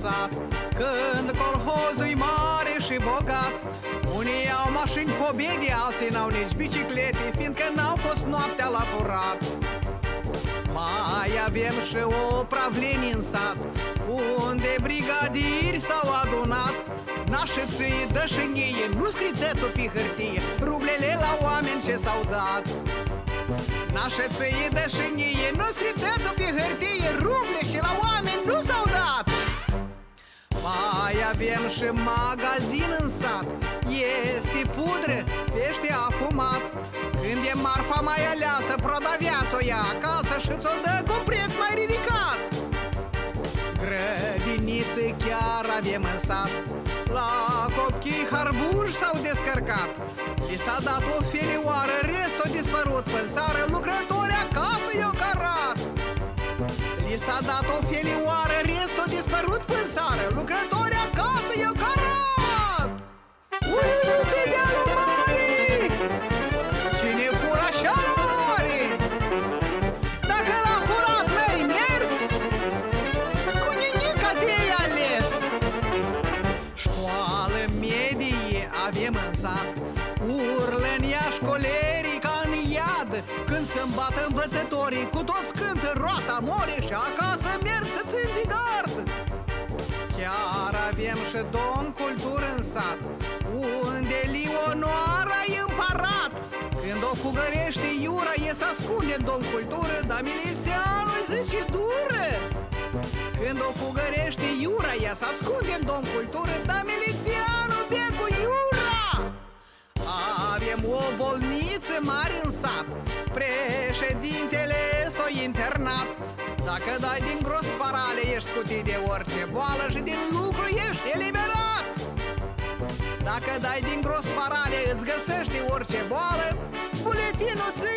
sat Când colhozul mare și bogat. Unii au mașini pobedi, alții n-au nici biciclete Fiindcă n-au fost noaptea la furat. Mai avem și o pravlenie în sat Unde brigadiri s-au adunat. Nașeții dă și nie, nu scrie pe hârtie Rublele la oameni ce s-au dat. Nașeții dă și nie, nu scrie avem și magazin în sat. Este pudră, pește afumat Când e marfa mai aleasă, prodaviați-o ia acasă Și ți-o dă cu preț mai ridicat. Grădinițe chiar avem în sat. La copchii harbuși s-au descărcat. Li s-a dat o felioară, restul dispărut Până sară lucrători acasă i-au carat Li s-a dat o felioară, Urlă în ea școlerii ca în iad. Când se îmbată învățătorii Cu toți cântă roata mori Și acasă merg să țin de gard Chiar avem și domn cultură în sat Unde Lionoara e împarat Când o fugărește Iura E să ascunde în domn cultură Dar milițianul îi zice dură când o fugărește Iura, ea să ascunde în domn cultură Dar milițianul Avem o bolniță mare în sat. Președintele s-o internat. Dacă dai din gros parale ești scutit de orice boală Și din lucru ești eliberat. Dacă dai din gros parale îți găsești orice boală. Buletinul ți